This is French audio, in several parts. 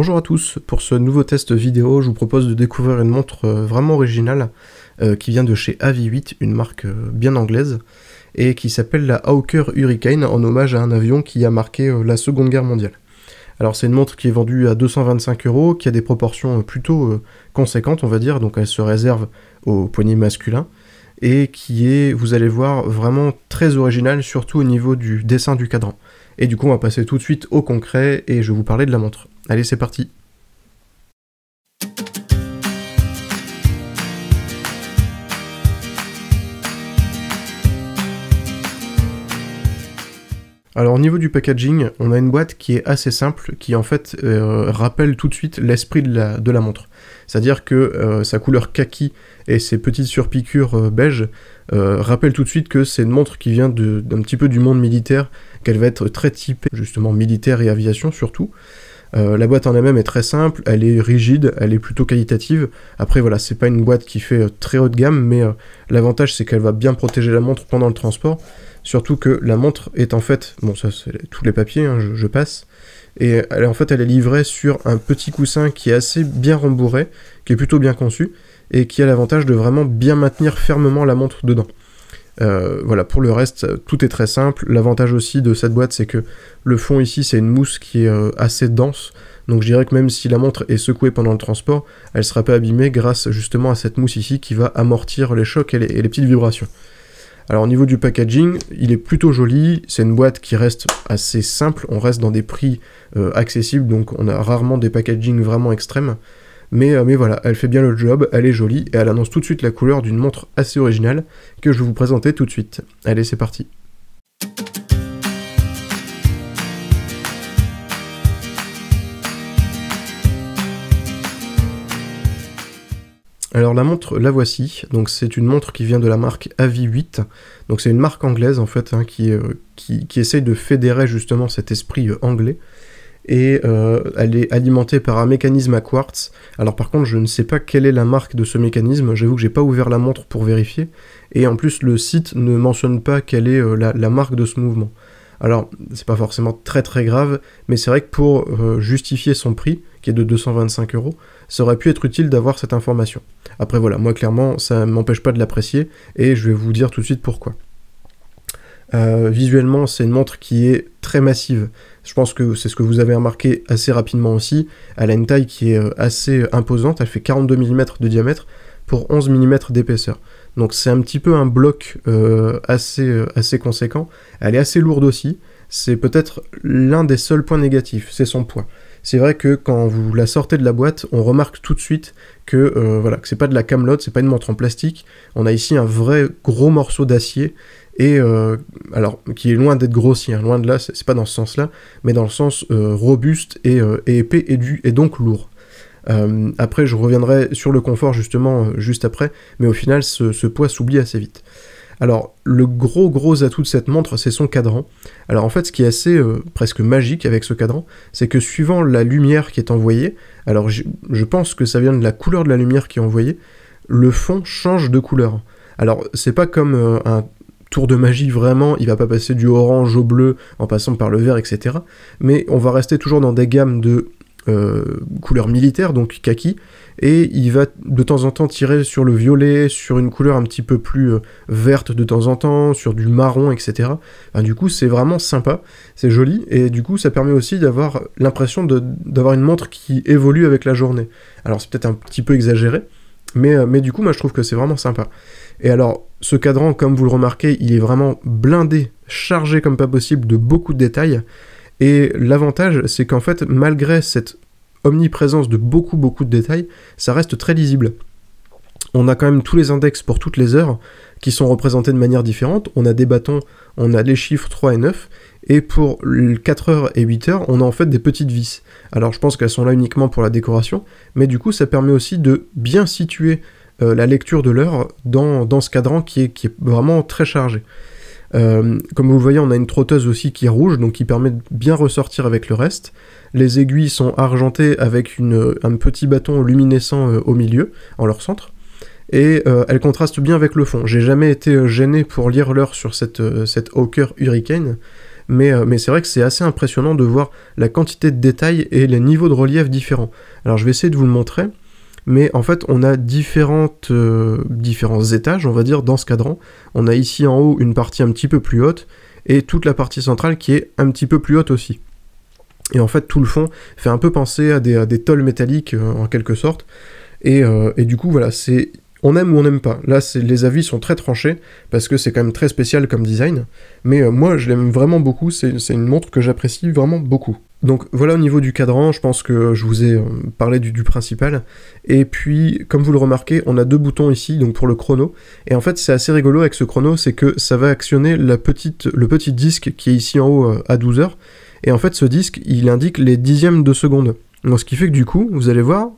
Bonjour à tous, pour ce nouveau test vidéo, je vous propose de découvrir une montre euh, vraiment originale euh, qui vient de chez AV8, une marque euh, bien anglaise, et qui s'appelle la Hawker Hurricane en hommage à un avion qui a marqué la Seconde Guerre mondiale. Alors c'est une montre qui est vendue à 225 euros, qui a des proportions plutôt conséquentes on va dire, donc elle se réserve au poignet masculin, et qui est, vous allez voir, vraiment très originale, surtout au niveau du dessin du cadran. Et du coup on va passer tout de suite au concret, et je vais vous parler de la montre. Allez, c'est parti. Alors au niveau du packaging, on a une boîte qui est assez simple, qui en fait euh, rappelle tout de suite l'esprit de la, montre. C'est-à-dire que euh, sa couleur kaki et ses petites surpiqûres euh, beige rappellent tout de suite que c'est une montre qui vient d'un petit peu du monde militaire, qu'elle va être très typée justement militaire et aviation surtout. Euh, la boîte en elle-même est très simple, elle est rigide, elle est plutôt qualitative. Après voilà, c'est pas une boîte qui fait euh, très haut de gamme, mais euh, l'avantage c'est qu'elle va bien protéger la montre pendant le transport. Surtout que la montre est en fait, bon ça c'est tous les papiers, hein, je, passe, et elle, en fait elle est livrée sur un petit coussin qui est assez bien rembourré, qui est plutôt bien conçu, et qui a l'avantage de vraiment bien maintenir fermement la montre dedans. Euh, voilà, pour le reste, tout est très simple. L'avantage aussi de cette boîte, c'est que le fond ici, c'est une mousse qui est euh, assez dense. Donc je dirais que même si la montre est secouée pendant le transport, elle sera pas abîmée grâce justement à cette mousse ici qui va amortir les chocs et les, petites vibrations. Alors au niveau du packaging, il est plutôt joli, c'est une boîte qui reste assez simple, on reste dans des prix euh, accessibles, donc on a rarement des packaging vraiment extrêmes. Euh, mais, voilà, elle fait bien le job, elle est jolie, et elle annonce tout de suite la couleur d'une montre assez originale que je vais vous présenter tout de suite. Allez, c'est parti. Alors la montre, la voici. Donc c'est une montre qui vient de la marque AV8. Donc c'est une marque anglaise en fait hein, qui, euh, qui, essaye de fédérer justement cet esprit euh, anglais et euh, elle est alimentée par un mécanisme à quartz. Alors par contre, je ne sais pas quelle est la marque de ce mécanisme, j'avoue que j'ai pas ouvert la montre pour vérifier, et en plus le site ne mentionne pas quelle est euh, la, marque de ce mouvement. Alors, c'est pas forcément très très grave, mais c'est vrai que pour euh, justifier son prix, qui est de 225 euros, ça aurait pu être utile d'avoir cette information. Après voilà, moi clairement, ça m'empêche pas de l'apprécier, et je vais vous dire tout de suite pourquoi. visuellement, c'est une montre qui est très massive. Je pense que c'est ce que vous avez remarqué assez rapidement aussi. Elle a une taille qui est euh, assez imposante, elle fait 42 mm de diamètre pour 11 mm d'épaisseur. Donc c'est un petit peu un bloc euh, assez, euh, assez conséquent. Elle est assez lourde aussi. C'est peut-être l'un des seuls points négatifs, c'est son poids. C'est vrai que quand vous la sortez de la boîte, on remarque tout de suite que voilà, que c'est pas de la camelote, c'est pas une montre en plastique. On a ici un vrai gros morceau d'acier euh, alors qui est loin d'être grossier, hein, loin de là, c'est pas dans ce sens-là, mais dans le sens euh, robuste euh, et, épais et, donc lourd. après, je reviendrai sur le confort justement juste après, mais au final, ce, poids s'oublie assez vite. Alors, le gros gros atout de cette montre, c'est son cadran. Alors en fait, ce qui est assez presque magique avec ce cadran, c'est que suivant la lumière qui est envoyée, alors je pense que ça vient de la couleur de la lumière qui est envoyée, le fond change de couleur. Alors, c'est pas comme un tour de magie vraiment, il va pas passer du orange au bleu en passant par le vert, etc. Mais on va rester toujours dans des gammes de euh, couleurs militaires, donc kaki, et il va de temps en temps tirer sur le violet, sur une couleur un petit peu plus euh, verte de temps en temps, sur du marron, etc. du coup, c'est vraiment sympa, c'est joli, et du coup, ça permet aussi d'avoir l'impression d'avoir une montre qui évolue avec la journée. Alors, c'est peut-être un petit peu exagéré, mais, euh, mais du coup, moi, je trouve que c'est vraiment sympa. Et alors, ce cadran, comme vous le remarquez, il est vraiment blindé, chargé comme pas possible de beaucoup de détails. Et l'avantage, c'est qu'en fait, malgré cette omniprésence de beaucoup beaucoup de détails, ça reste très lisible. On a quand même tous les index pour toutes les heures qui sont représentés de manière différente. On a des bâtons, on a les chiffres 3 et 9, et pour 4 heures et 8 heures, on a en fait des petites vis. Alors je pense qu'elles sont là uniquement pour la décoration, mais du coup ça permet aussi de bien situer euh, la lecture de l'heure dans, ce cadran qui est, vraiment très chargé. Euh, comme vous voyez, on a une trotteuse aussi qui est rouge, donc qui permet de bien ressortir avec le reste. Les aiguilles sont argentées avec un petit bâton luminescent euh, au milieu, en leur centre. Et elles contrastent bien avec le fond. J'ai jamais été gêné pour lire l'heure sur cette, cette Hawker Hurricane, mais, mais c'est vrai que c'est assez impressionnant de voir la quantité de détails et les niveaux de relief différents. Alors je vais essayer de vous le montrer, mais en fait on a différentes, différents étages, on va dire, dans ce cadran. On a ici en haut une partie un petit peu plus haute, et toute la partie centrale qui est un petit peu plus haute aussi. Et en fait, tout le fond fait un peu penser à des, des tôles métalliques euh, en quelque sorte. Et, euh, et, du coup, voilà, c'est on aime ou on n'aime pas. Là, les avis sont très tranchés parce que c'est quand même très spécial comme design. Mais euh, moi, je l'aime vraiment beaucoup. C'est une montre que j'apprécie vraiment beaucoup. Donc voilà au niveau du cadran, je pense que je vous ai euh, parlé du, principal. Et puis, comme vous le remarquez, on a deux boutons ici, donc pour le chrono. Et en fait, c'est assez rigolo avec ce chrono, c'est que ça va actionner le petit disque qui est ici en haut euh, à 12 heures. Et en fait, ce disque, il indique les dixièmes de seconde. Donc ce qui fait que du coup, vous allez voir,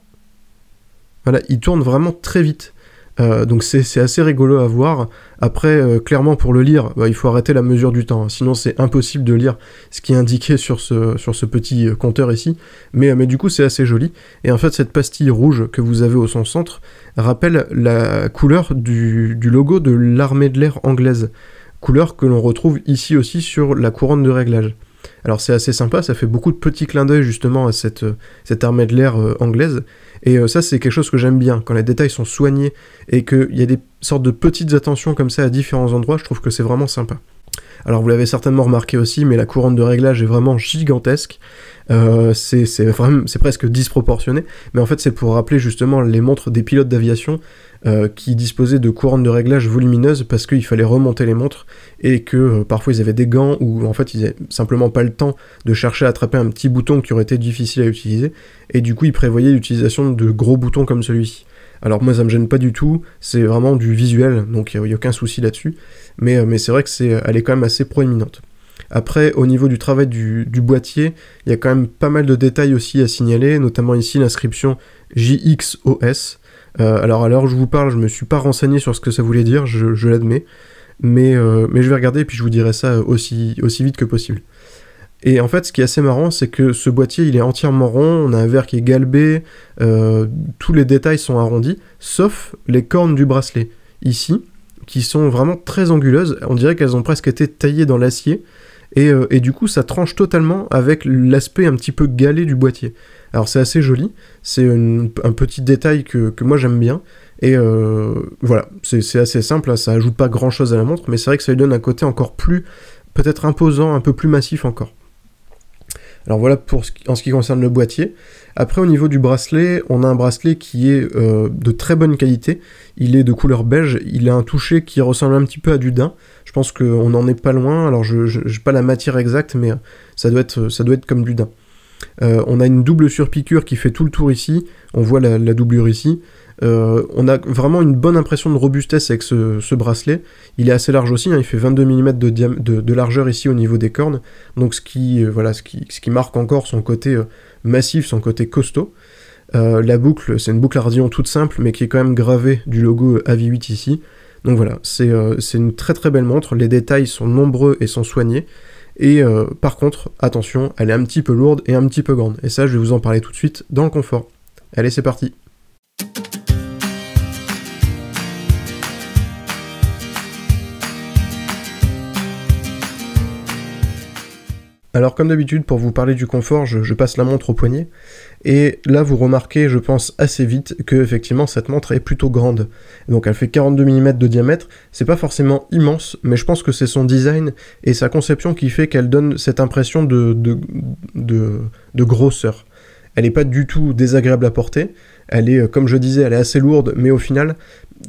voilà, il tourne vraiment très vite. Euh, donc c'est assez rigolo à voir. Après, euh, clairement pour le lire, bah, il faut arrêter la mesure du temps, hein. sinon c'est impossible de lire ce qui est indiqué sur ce, petit euh, compteur ici. Mais, mais du coup c'est assez joli. Et en fait cette pastille rouge que vous avez au son centre rappelle la couleur du logo de l'armée de l'air anglaise. Couleur que l'on retrouve ici aussi sur la couronne de réglage. Alors c'est assez sympa, ça fait beaucoup de petits clins d'œil justement à cette, euh, cette armée de l'air euh, anglaise. Et euh, ça c'est quelque chose que j'aime bien, quand les détails sont soignés et qu'il y a des sortes de petites attentions comme ça à différents endroits, je trouve que c'est vraiment sympa. Alors vous l'avez certainement remarqué aussi, mais la couronne de réglage est vraiment gigantesque. Euh, c'est presque disproportionné, mais en fait c'est pour rappeler justement les montres des pilotes d'aviation euh, qui disposaient de couronnes de réglage volumineuses parce qu'il fallait remonter les montres et que euh, parfois ils avaient des gants ou en fait ils n'avaient simplement pas le temps de chercher à attraper un petit bouton qui aurait été difficile à utiliser et du coup ils prévoyaient l'utilisation de gros boutons comme celui-ci. Alors moi ça me gêne pas du tout, c'est vraiment du visuel, donc il n'y a, aucun souci là-dessus, mais, mais c'est vrai que c'est, elle est quand même assez proéminente. Après, au niveau du travail du, boîtier, il y a quand même pas mal de détails aussi à signaler, notamment ici l'inscription JXOS. Euh, alors à l'heure où je vous parle, je me suis pas renseigné sur ce que ça voulait dire, je, l'admets, mais, euh, mais je vais regarder et puis je vous dirai ça aussi, aussi vite que possible. Et en fait, ce qui est assez marrant, c'est que ce boîtier, il est entièrement rond, on a un verre qui est galbé, euh, tous les détails sont arrondis, sauf les cornes du bracelet. Ici, qui sont vraiment très anguleuses, on dirait qu'elles ont presque été taillées dans l'acier, euh, et, du coup ça tranche totalement avec l'aspect un petit peu galé du boîtier. Alors c'est assez joli, c'est un petit détail que, moi j'aime bien, et euh, voilà, c'est assez simple, hein, ça ajoute pas grand chose à la montre, mais c'est vrai que ça lui donne un côté encore plus, peut-être imposant, un peu plus massif encore. Alors voilà pour en ce qui concerne le boîtier. Après au niveau du bracelet, on a un bracelet qui est euh, de très bonne qualité. Il est de couleur beige, il a un toucher qui ressemble un petit peu à du daim. Je pense qu'on n'en est pas loin, alors je n'ai pas la matière exacte, mais ça doit être, ça doit être comme du daim. Euh, on a une double surpiqûre qui fait tout le tour ici, on voit la doublure ici. Euh, on a vraiment une bonne impression de robustesse avec ce, bracelet. Il est assez large aussi, hein, il fait 22 mm de, largeur ici au niveau des cornes, donc ce qui, euh, voilà, ce qui, marque encore son côté euh, massif, son côté costaud. la boucle, c'est une boucle ardillon toute simple, mais qui est quand même gravée du logo AV8 ici. Donc voilà, c'est une très très belle montre, les détails sont nombreux et sont soignés. Et par contre, attention, elle est un petit peu lourde et un petit peu grande. Et ça, je vais vous en parler tout de suite dans le confort. Allez, c'est parti Alors comme d'habitude, pour vous parler du confort, je, passe la montre au poignet. Et là, vous remarquez, je pense assez vite, que effectivement cette montre est plutôt grande. Donc elle fait 42 mm de diamètre. C'est pas forcément immense, mais je pense que c'est son design et sa conception qui fait qu'elle donne cette impression de, de, de, grosseur. Elle n'est pas du tout désagréable à porter. Elle est, comme je disais, elle est assez lourde, mais au final,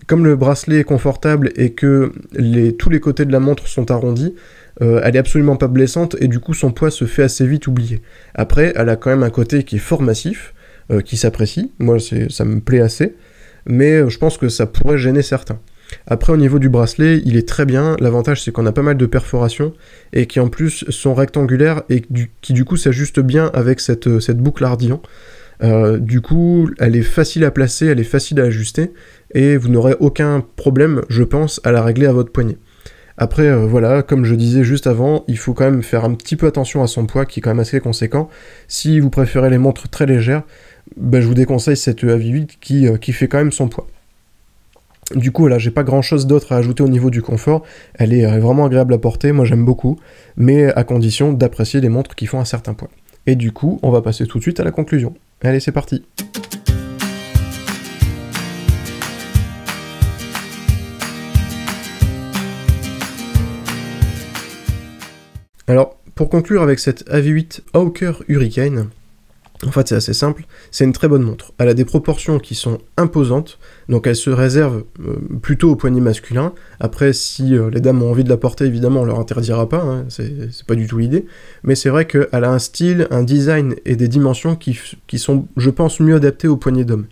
comme le bracelet est confortable et que les, tous les côtés de la montre sont arrondis, euh, elle est absolument pas blessante et du coup son poids se fait assez vite oublier. Après, elle a quand même un côté qui est fort massif, euh, qui s'apprécie, moi ça me plaît assez, mais euh, je pense que ça pourrait gêner certains. Après au niveau du bracelet, il est très bien, l'avantage c'est qu'on a pas mal de perforations et qui en plus sont rectangulaires et qui du coup s'ajustent bien avec cette, cette boucle ardillon. du coup, elle est facile à placer, elle est facile à ajuster, et vous n'aurez aucun problème, je pense, à la régler à votre poignet. Après, euh, voilà, comme je disais juste avant, il faut quand même faire un petit peu attention à son poids, qui est quand même assez conséquent. Si vous préférez les montres très légères, ben, je vous déconseille cette AV8 qui, euh, qui fait quand même son poids. Du coup, là, j'ai pas grand chose d'autre à ajouter au niveau du confort. Elle est vraiment agréable à porter, moi j'aime beaucoup, mais à condition d'apprécier les montres qui font un certain poids. Et du coup, on va passer tout de suite à la conclusion. Allez, c'est parti. Alors, pour conclure avec cette AV8 Hawker Hurricane, en fait, c'est assez simple. C'est une très bonne montre. Elle a des proportions qui sont imposantes, donc elle se réserve euh, plutôt au poignet masculin. Après, si euh, les dames ont envie de la porter, évidemment, on leur interdira pas. Hein. c'est pas du tout l'idée. Mais c'est vrai qu'elle a un style, un design et des dimensions qui, sont, je pense, mieux adaptées au poignet d'homme.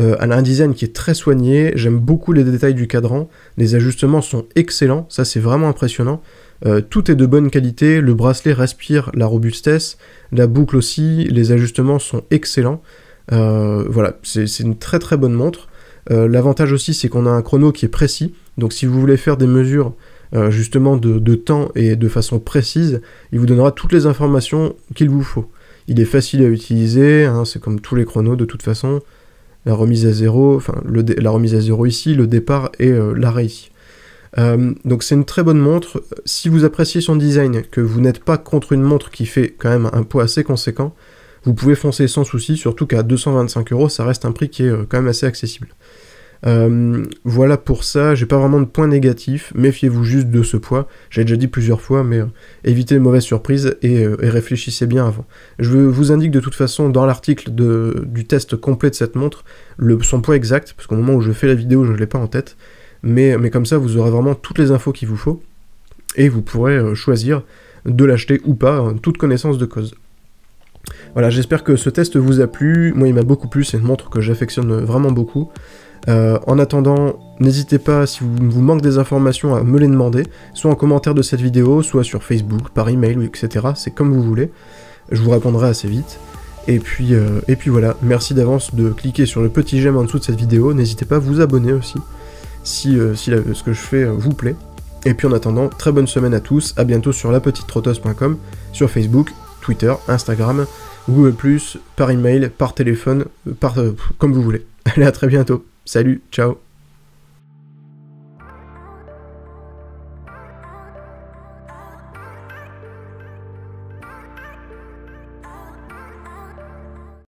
Euh, elle a un design qui est très soigné. J'aime beaucoup les détails du cadran. Les ajustements sont excellents. Ça, c'est vraiment impressionnant. Euh, tout est de bonne qualité, le bracelet respire la robustesse, la boucle aussi, les ajustements sont excellents. Euh, voilà, c'est une très très bonne montre. Euh, l'avantage aussi, c'est qu'on a un chrono qui est précis. Donc si vous voulez faire des mesures justement de, temps et de façon précise, il vous donnera toutes les informations qu'il vous faut. Il est facile à utiliser, hein, c'est comme tous les chronos de toute façon. La remise à zéro, enfin la remise à zéro ici, le départ et l'arrêt ici. Euh, donc c'est une très bonne montre. Si vous appréciez son design, que vous n'êtes pas contre une montre qui fait quand même un poids assez conséquent, vous pouvez foncer sans souci, surtout qu'à 225 euros, ça reste un prix qui est euh, quand même assez accessible. Euh, voilà pour ça, j'ai pas vraiment de points négatifs, méfiez-vous juste de ce poids, j'ai déjà dit plusieurs fois, mais évitez les mauvaises surprises et, réfléchissez bien avant. Je vous indique de toute façon dans l'article du test complet de cette montre le, son poids exact, parce qu'au moment où je fais la vidéo, je ne l'ai pas en tête, mais, comme ça vous aurez vraiment toutes les infos qu'il vous faut, et vous pourrez euh, choisir de l'acheter ou pas, en toute connaissance de cause. Voilà, j'espère que ce test vous a plu, moi il m'a beaucoup plu, c'est une montre que j'affectionne vraiment beaucoup. Euh, en attendant, n'hésitez pas, si vous, vous manque des informations, à me les demander, soit en commentaire de cette vidéo, soit sur Facebook, par email, etc. C'est comme vous voulez. Je vous répondrai assez vite. Euh, et puis voilà, merci d'avance de cliquer sur le petit j'aime en dessous de cette vidéo. N'hésitez pas à vous abonner aussi si, euh, ce que je fais euh, vous plaît. Et puis en attendant, très bonne semaine à tous, à bientôt sur lapetitetrotos.com, sur Facebook, Twitter, Instagram, Google+, par email, par téléphone, par, euh, comme vous voulez. Allez, à très bientôt. Salut, ciao